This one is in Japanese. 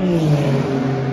うん。